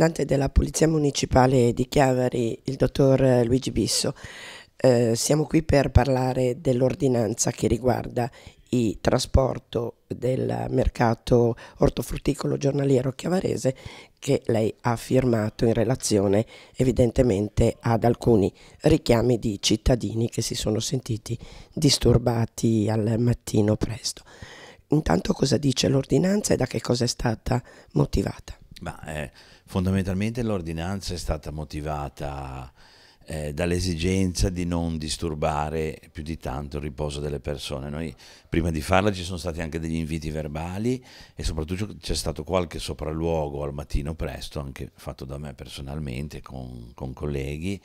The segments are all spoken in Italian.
comandante della Polizia Municipale di Chiavari, il dottor Luigi Bisso. Eh, siamo qui per parlare dell'ordinanza che riguarda il trasporto del mercato ortofrutticolo giornaliero chiavarese che lei ha firmato in relazione evidentemente ad alcuni richiami di cittadini che si sono sentiti disturbati al mattino presto. Intanto cosa dice l'ordinanza e da che cosa è stata motivata? Ma, eh, fondamentalmente l'ordinanza è stata motivata eh, dall'esigenza di non disturbare più di tanto il riposo delle persone. Noi prima di farla ci sono stati anche degli inviti verbali e soprattutto c'è stato qualche sopralluogo al mattino presto, anche fatto da me personalmente con, con colleghi,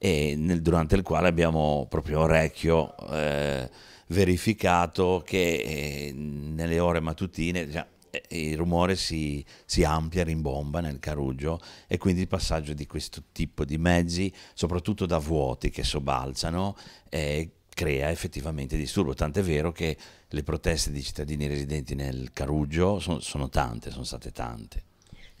nel, durante il quale abbiamo proprio orecchio eh, verificato che eh, nelle ore mattutine... Cioè, il rumore si, si, amplia, rimbomba nel Carugio e quindi il passaggio di questo tipo di mezzi, soprattutto da vuoti che sobbalzano, eh, crea effettivamente disturbo. Tant'è vero che le proteste di cittadini residenti nel Carugio sono, sono tante, sono state tante.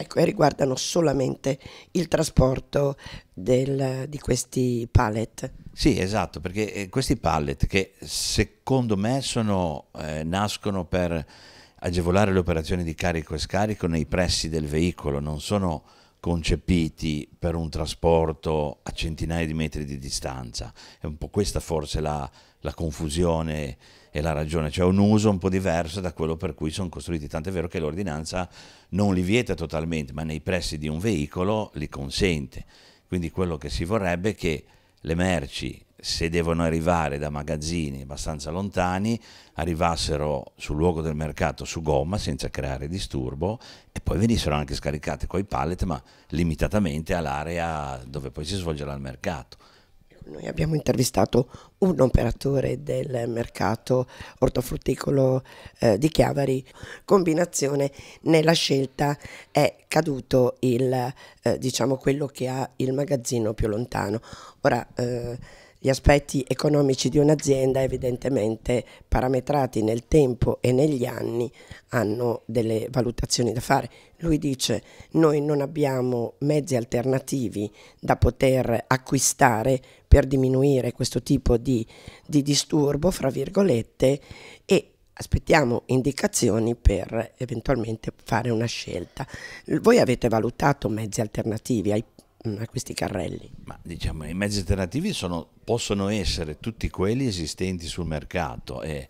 Ecco, e riguardano solamente il trasporto del, di questi pallet. Sì, esatto, perché eh, questi pallet che secondo me sono, eh, nascono per agevolare le operazioni di carico e scarico nei pressi del veicolo, non sono concepiti per un trasporto a centinaia di metri di distanza. È un po' questa forse la, la confusione e la ragione, cioè un uso un po' diverso da quello per cui sono costruiti, tant'è vero che l'ordinanza non li vieta totalmente, ma nei pressi di un veicolo li consente. Quindi quello che si vorrebbe è che le merci se devono arrivare da magazzini abbastanza lontani, arrivassero sul luogo del mercato su gomma senza creare disturbo e poi venissero anche scaricate coi pallet, ma limitatamente all'area dove poi si svolgerà il mercato. Noi abbiamo intervistato un operatore del mercato ortofrutticolo eh, di Chiavari. Combinazione nella scelta è caduto il, eh, diciamo quello che ha il magazzino più lontano. Ora, eh, gli aspetti economici di un'azienda evidentemente parametrati nel tempo e negli anni hanno delle valutazioni da fare. Lui dice noi non abbiamo mezzi alternativi da poter acquistare per diminuire questo tipo di, di disturbo, fra virgolette, e aspettiamo indicazioni per eventualmente fare una scelta. Voi avete valutato mezzi alternativi ai a questi carrelli? Ma diciamo, i mezzi alternativi sono, possono essere tutti quelli esistenti sul mercato e,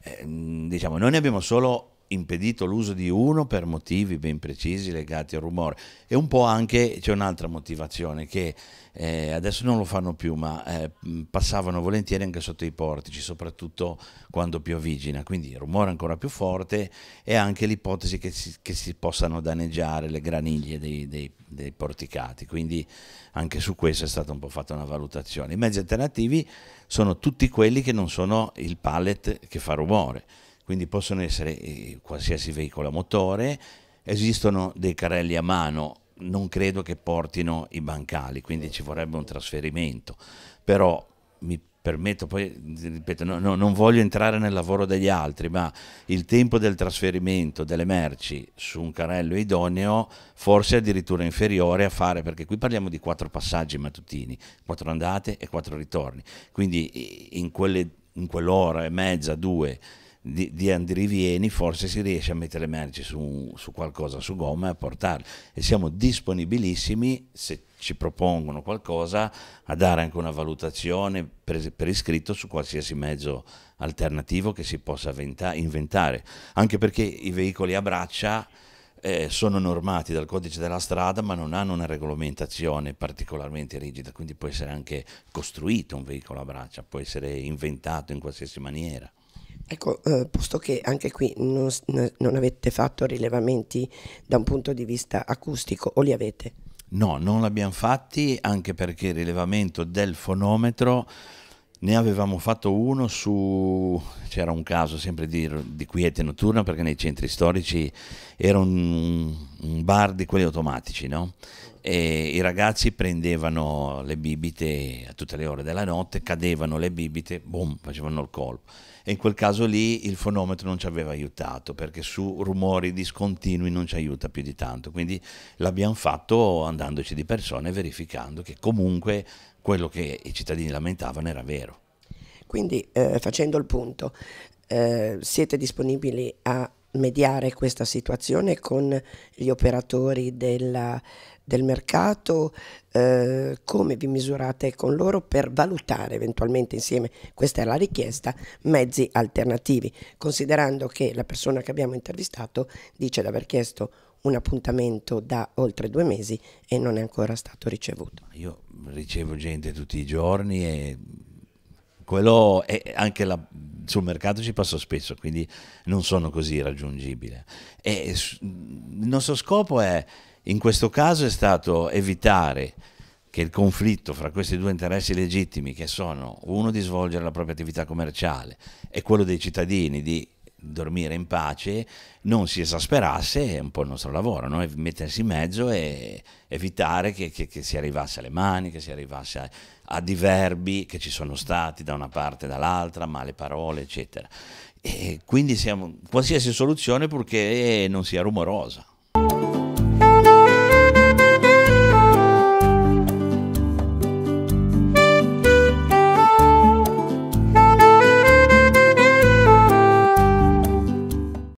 e diciamo, noi ne abbiamo solo impedito l'uso di uno per motivi ben precisi legati al rumore. E un po' anche c'è un'altra motivazione che eh, adesso non lo fanno più ma eh, passavano volentieri anche sotto i portici soprattutto quando piovigina. Quindi il rumore ancora più forte e anche l'ipotesi che, che si, possano danneggiare le graniglie dei, dei, dei porticati. Quindi anche su questo è stata un po' fatta una valutazione. I mezzi alternativi sono tutti quelli che non sono il pallet che fa rumore quindi possono essere eh, qualsiasi veicolo a motore, esistono dei carrelli a mano, non credo che portino i bancali, quindi ci vorrebbe un trasferimento, però mi permetto poi, ripeto, no, no, non voglio entrare nel lavoro degli altri, ma il tempo del trasferimento delle merci su un carrello idoneo forse addirittura inferiore a fare, perché qui parliamo di quattro passaggi mattutini, quattro andate e quattro ritorni, quindi in, quelle, in quell'ora e mezza, due, di, di andirivieni forse si riesce a mettere merci su, su, qualcosa su gomma e a portarle e siamo disponibilissimi se ci propongono qualcosa a dare anche una valutazione per, per iscritto su qualsiasi mezzo alternativo che si possa inventare anche perché i veicoli a braccia eh, sono normati dal codice della strada ma non hanno una regolamentazione particolarmente rigida, quindi può essere anche costruito un veicolo a braccia, può essere inventato in qualsiasi maniera. Ecco, eh, posto che anche qui non, non, avete fatto rilevamenti da un punto di vista acustico, o li avete? No, non l'abbiamo fatti anche perché il rilevamento del fonometro ne avevamo fatto uno su, c'era un caso sempre di, di quiete notturna perché nei centri storici era un, un bar di quelli automatici, no? e i ragazzi prendevano le bibite a tutte le ore della notte, cadevano le bibite, boom, facevano il colpo. E in quel caso lì il fonometro non ci aveva aiutato perché su rumori discontinui non ci aiuta più di tanto. Quindi l'abbiamo fatto andandoci di persona e verificando che comunque quello che i cittadini lamentavano era vero. Quindi eh, facendo il punto, eh, siete disponibili a mediare questa situazione con gli operatori della, del mercato, eh, come vi misurate con loro per valutare eventualmente insieme, questa è la richiesta, mezzi alternativi, considerando che la persona che abbiamo intervistato dice di aver chiesto un appuntamento da oltre due mesi e non è ancora stato ricevuto. Io ricevo gente tutti i giorni e quello è anche la, sul mercato ci passo spesso, quindi non sono così raggiungibile. E il nostro scopo è, in questo caso, è stato evitare che il conflitto fra questi due interessi legittimi, che sono uno di svolgere la propria attività commerciale e quello dei cittadini di dormire in pace, non si esasperasse, è un po' il nostro lavoro, no? mettersi in mezzo e evitare che, che, che, si arrivasse alle mani, che si arrivasse a, a diverbi che ci sono stati da una parte e dall'altra, male parole, eccetera. E quindi siamo, qualsiasi soluzione purché non sia rumorosa.